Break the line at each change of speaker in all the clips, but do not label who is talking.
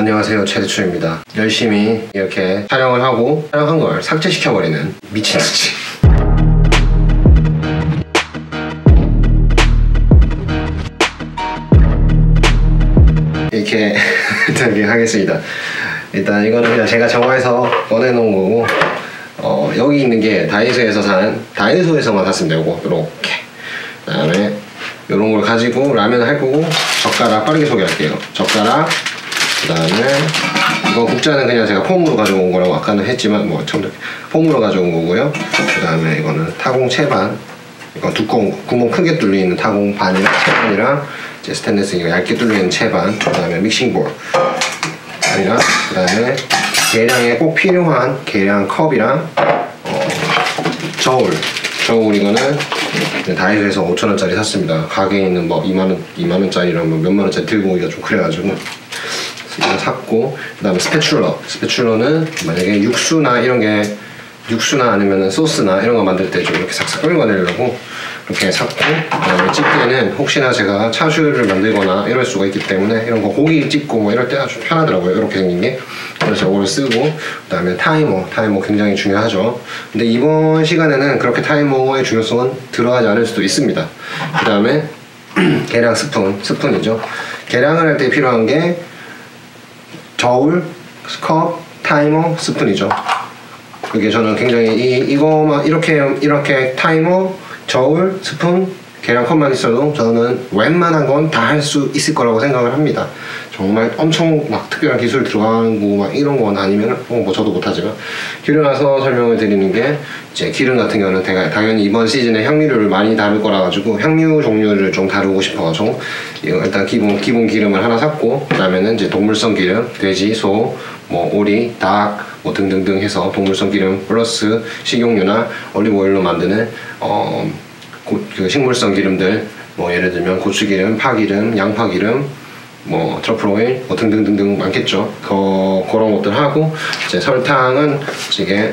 안녕하세요. 최대추입니다. 열심히 이렇게 촬영을 하고 촬영한 걸 삭제시켜버리는 미친듯이 이렇게 이렇게 하겠습니다. 일단 이거는 그냥 제가 정화해서 꺼내놓은 거고 어, 여기 있는 게 다이소에서 산 다이소에서만 샀습니다. 요거 요렇게. 그 다음에 요런 걸 가지고 라면 할 거고 젓가락 빠르게 소개할게요. 젓가락 그 다음에 이거 국자는 그냥 제가 폼으로 가져온 거라고 아까는 했지만 뭐 처음 폼으로 가져온 거고요. 그 다음에 이거는 타공 채반. 이거 두꺼운 구멍 크게 뚫리는 타공 반이랑 채반이랑 이제 스테인리스 이거 얇게 뚫리는 채반. 그 다음에 mixing bowl. 아니라 그 다음에 계량에 꼭 필요한 계량 컵이랑 어, 저울. 저울 이거는 다이소에서 5천원짜리 샀습니다. 가게에 있는 뭐 2만원 2만원짜리랑 뭐 몇만원짜리 들고 오기가 좀 그래가지고 이거 샀고 그 다음에 스패출러. 스패출러는 만약에 육수나 이런 게 육수나 아니면 소스나 이런 거 만들 때 좀 이렇게 싹싹 끌어내려고 이렇게 샀고 그다음에 집게는 혹시나 제가 차슈를 만들거나 이럴 수가 있기 때문에 이런 거 고기 찝고 뭐 이럴 때 아주 편하더라고요. 이렇게 생긴 게. 그래서 이걸 쓰고 그다음에 타이머. 타이머 굉장히 중요하죠. 근데 이번 시간에는 그렇게 타이머의 중요성은 들어가지 않을 수도 있습니다. 그다음에 계량 스푼. 스푼이죠. 계량을 할 때 필요한 게 저울 컵 타이머 스푼이죠. 그게 저는 굉장히 이, 이거만 이렇게 이렇게 타이머 저울 스푼 계량컵만 있어도 저는 웬만한 건 다 할 수 있을 거라고 생각을 합니다. 정말 엄청 막 특별한 기술 들어가고 막 이런 건 아니면 어, 뭐 저도 못하지만 기름 나서 설명을 드리는 게 이제 기름 같은 경우는 제가 당연히 이번 시즌에 향유를 많이 다룰 거라 가지고 향유 종류를 좀 다루고 싶어 가지고 이거 일단 기본 기본 기름을 하나 샀고 그다음에는 이제 동물성 기름 돼지 소 뭐 오리 닭 뭐 등등등 해서 동물성 기름 플러스 식용유나 올리브 오일로 만드는 어 고, 그 식물성 기름들 뭐 예를 들면 고추기름, 파기름, 양파기름, 뭐 트러플 오일 뭐 등등등등 많겠죠. 그 그런 것들 하고 이제 설탕은 이게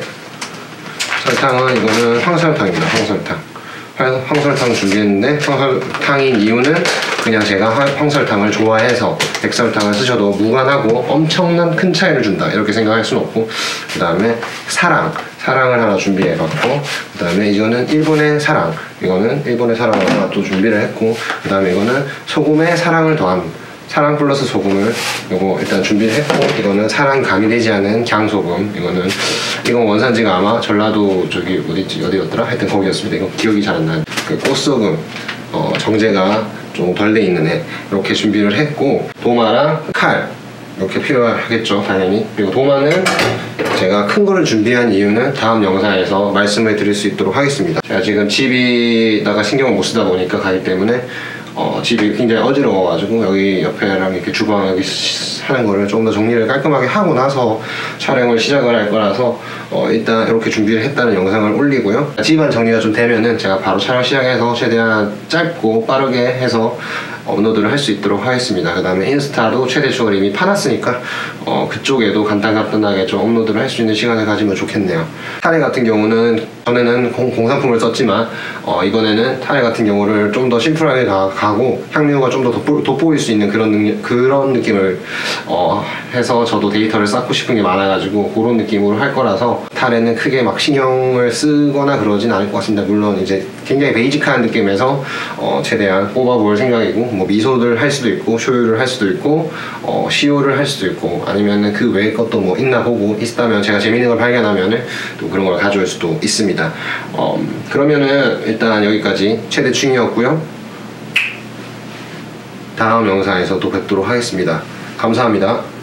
설탕은 이거는 황설탕입니다. 황설탕. 황설탕 준비했는데 황설탕인 이유는 그냥 제가 황설탕을 좋아해서 백설탕을 쓰셔도 무관하고 엄청난 큰 차이를 준다. 이렇게 생각할 수는 없고 그 다음에 사랑. 사랑을 하나 준비해봤고 그 다음에 이거는 일본의 사랑. 이거는 일본의 사랑을 하나 또 준비를 했고 그 다음에 이거는 소금에 사랑을 더한 사랑 플러스 소금을 요거 일단 준비를 했고 이거는 사랑 가미되지 않은 강소금. 이거는 이건 원산지가 아마 전라도 저기 어디지 어디였더라? 하여튼 거기였습니다. 이거 기억이 잘 안 나요 그 꽃소금 어, 정제가 좀 덜 돼 있는 애. 이렇게 준비를 했고 도마랑 칼. 이렇게 필요하겠죠 당연히. 그리고 도마는 제가 큰 거를 준비한 이유는 다음 영상에서 말씀을 드릴 수 있도록 하겠습니다. 제가 지금 집이다가 신경을 못 쓰다 보니까 가기 때문에 어, 집이 굉장히 어지러워가지고 여기 옆에랑 이렇게 주방 여기 하는 거를 좀 더 정리를 깔끔하게 하고 나서 촬영을 시작을 할 거라서 어, 일단 이렇게 준비를 했다는 영상을 올리고요. 집안 정리가 좀 되면은 제가 바로 촬영 시작해서 최대한 짧고 빠르게 해서 업로드를 할 수 있도록 하겠습니다. 그 다음에 인스타도 최대 추월 이미 파놨으니까 어, 그쪽에도 간단간단하게 좀 업로드를 할 수 있는 시간을 가지면 좋겠네요. 타레 같은 경우는 전에는 공산품을 썼지만 어, 이번에는 타레 같은 경우를 좀 더 심플하게 가, 고 향미유가 좀더 돋보일 수 있는 그런 능력, 그런 느낌을 어, 해서 저도 데이터를 쌓고 싶은 게 많아가지고 그런 느낌으로 할 거라서 타레는 크게 막 신경을 쓰거나 그러진 않을 것 같습니다. 물론 이제 굉장히 basic한 느낌에서 어, 최대한 뽑아볼 생각이고 뭐 미소를 할 수도 있고 쇼유를 할 수도 있고 어, 시오를 할 수도 있고 아니면 그 외의 것도 뭐 있나 보고 있다면 제가 재밌는 걸 발견하면은 또 그런 걸 가져올 수도 있습니다. 어, 그러면은 일단 여기까지 최대 충이었고요. 다음 영상에서 또 뵙도록 하겠습니다 감사합니다